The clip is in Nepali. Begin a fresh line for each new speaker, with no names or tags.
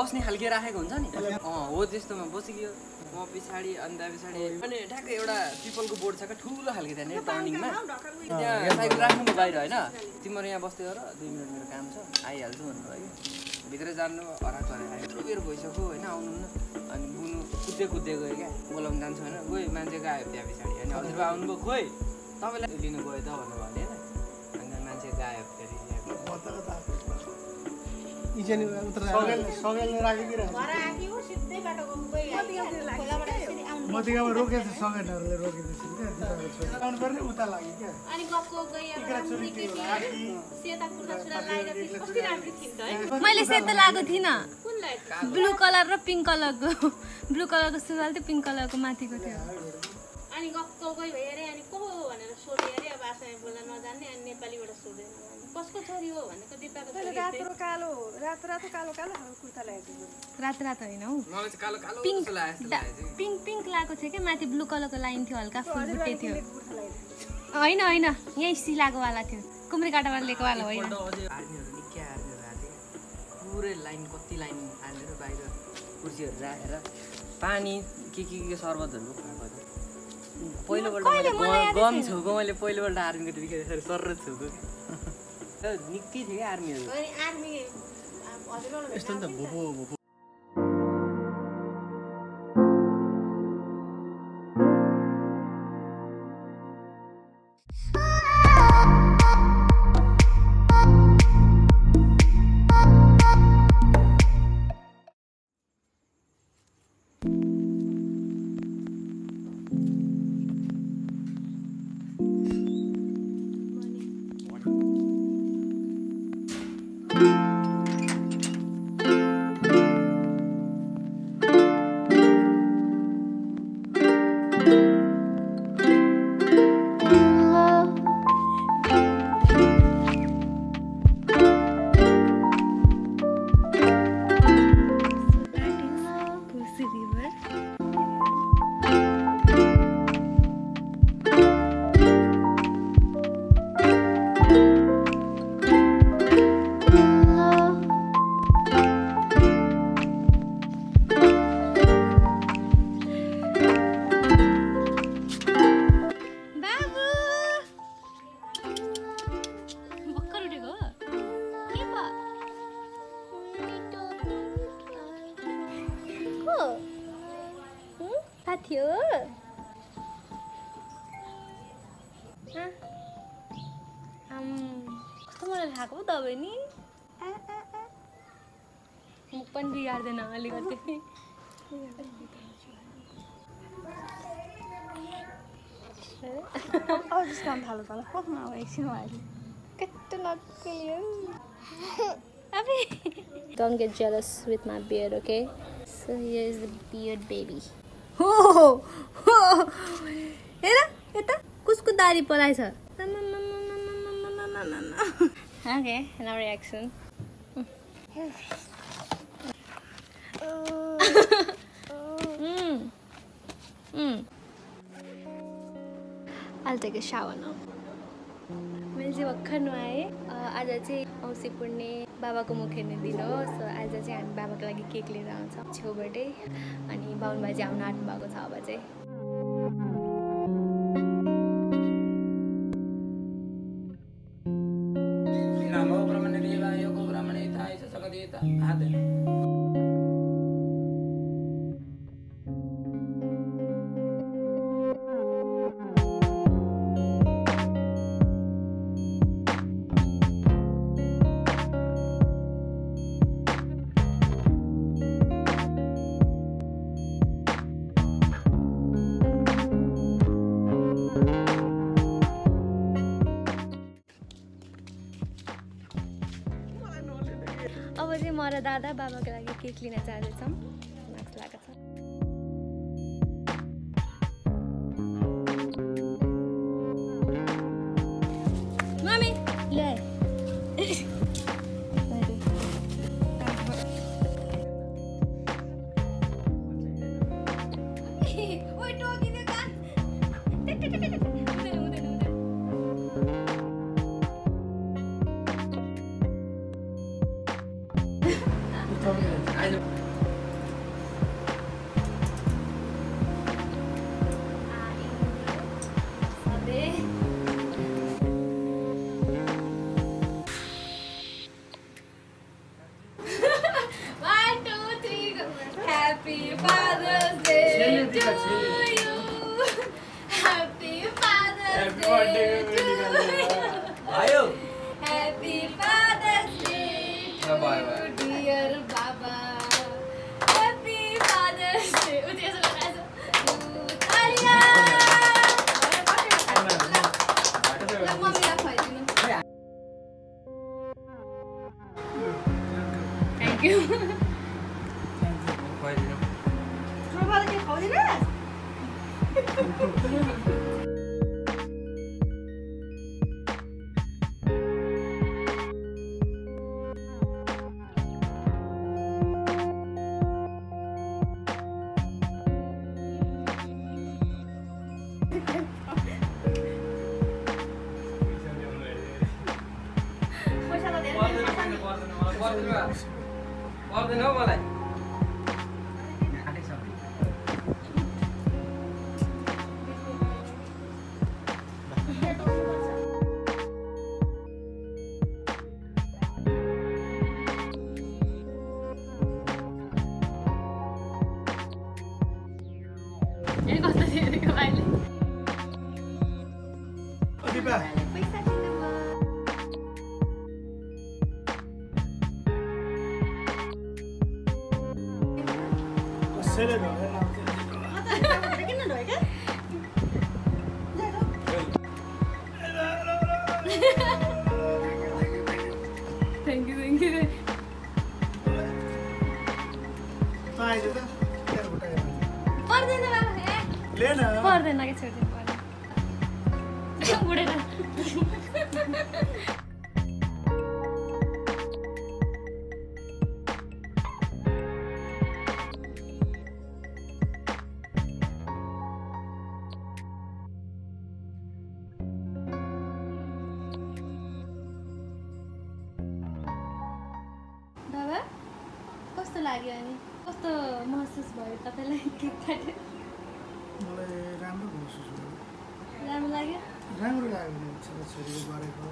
खालके राखेको हुन्छ नि अँ हो त्यस्तोमा बसिगयो म पछाडि अन्त पछाडि अनि ठ्याक्कै एउटा पिपलको बोर्ड छ क्या ठुलो खालके त्यहाँनिर टर्निङमा त्यहाँ साइकल राख्नु बाहिर होइन। तिमीहरू यहाँ बस्दै गर दुई मिनट मेरो काम छ। आइहाल्छु भन्नुभयो भित्र जानु हराक गरेर आयो बेर भइसक्यो होइन आउनु न। अनि बुनु कुद्दै कुद्दै गयो क्या। बोलाउनु जान्छु होइन। गयो मान्छे गयो त्यहाँ पछाडि? अनि हजुरबा आउनुभयो। खोइ तपाईँलाई लिनु गयो त भन्नुभयो भने होइन। अन्त मान्छे गयो फेरि?
इजेनी उत्र सगेलले राखिदिइरहेको
घर आयो सिधै बाटोको गइ खोलाबाट यसरी आउनु
मतिगामा रोकेको छ सगेलहरूले रोकिदिएछ क्या आउनु पर्ने उता लाग्यो क्या
अनि गएको गई अब राम्ररी केटी सेता कुर्ता सुरुवाल लगाएर फेरि कति राम्रो थिइन् त है
मैले सेतो लगाएको थिइनँ ब्लू कलर र पिङ्क कलरको ब्लू कलरको सुरुवाल थियो पिङ्क कलरको माथिको थियो
अनि गएको गई भयो अरे अनि को हो भनेर सोधे अरे अब आसामी बोल्न नजान्ने अनि नेपालीबाट सोधेन कसको छोरी हो भनेको दिपाको छोरी
रातो र कालो रातो रातो कालो कालो कुर्ता लगाएको
रातो रातो होइन हौ
मलाई चाहिँ कालो कालो
पिङ्क। पिङ्क पिङ्क लगाएको थियो क्या माथि ब्लू कलरको लाइन थियो हल्का फुल बुट्टे थियो होइन होइन यहीँ सिलाकोवाला थियो कुम्री काटाबाट होइन
आर्मीहरू आएको थियो पुरै लाइन कति लाइन आर्मीहरू बाहिर कुर्सीहरू राखेर पानी के के के सर्बतहरू खुवाएको थियो पहिलोपल्ट मैले गम छुको मैले पहिलोपल्ट आर्मीको त्यतिखेर सर छुको क्या निकै थियो क्या आर्मीहरू
यस्तो नि त भोपो भोपो
दावे नी मुप्पन भी यार देना अली करते। और
जिस जिसका थालो थालो हो। ना वो एक
वाली कितना के अभी don't get jealous with my beard okay? So here is the beard baby. हो हो हो। हेरा यता कुसको दारी पलाइ sir okay no reaction. Mm. Mm. I'll take a shower now. मैले चाहिँ भर्खर नुहाएँ आज चाहिँ औँसी पुर्णे बाबाको मुख हेर्ने दिन हो सो आज चाहिँ हामी बाबाको लागि केक लिएर आउँछ छेउबाटै अनि बाहुन बाजे आउनु आँट्नु भएको छ अब चाहिँ र दादा बाबाको लागि केक लिन जाँदैछौँ माक्स लगाएको छ mummy
Ayo.
Happy Father's Day
to bye,
bye. dear Baba. Happy Father's Day. Uti asa lang Thank you.
पर्दैन मलाई
त तेरो खुट्टा हेर्नु।
पर्दैन बाबा ए
ले न
पर्दैन कि छोडिदिनु पर्दैन कस्तो लाग्यो अनि? कस्तो महसुस भयो तपाईँलाई केक काटेर
मलाई राम्रो महसुस भयो।
राम्रो लाग्यो?
राम्रो लाग्यो। छोराछोरीले गरेको।